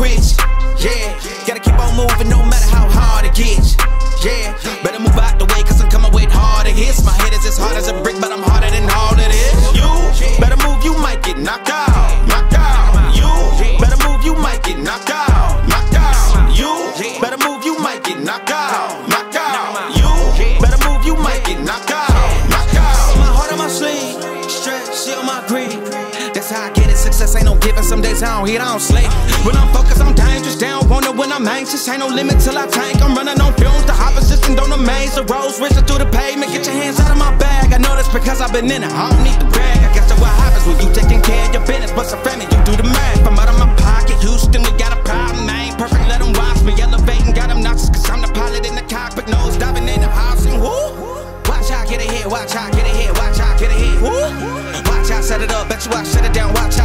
call it quits, yeah. Gotta keep on moving no matter how hard it gets, yeah. Better move out the way, cause I'm coming with harder hits. My head is as hard as a brick, but I'm harder than all it is. You better move, you might get knocked out, knocked out. You better move, you might get knocked out, knocked out. You better move, you might get knocked out, knocked out. You better move, you might get knocked out, knocked out. My heart on my sleeve, stress, seal my greed. That's how I get it. Success ain't no giving. Some days I don't eat, I don't sleep. When I'm when I'm anxious. Ain't no limit till I tank. I'm running on fumes. The opposition don't amaze. The roads racing through the pavement. Get your hands out of my bag. I know that's because I've been in it. I don't need the brag. I guess that's what happens when you taking care of your business. But some family, you do the math. I'm out of my pocket. Houston, we got a problem. I ain't perfect. Let them watch me elevating. Got them nauseous. Cause I'm the pilot in the cockpit. Nose diving in the house. And woo. Watch out, get ahead. Watch out, get ahead. Watch out, get ahead. Woo. Watch out, set it up. Bet you I shut it down. Watch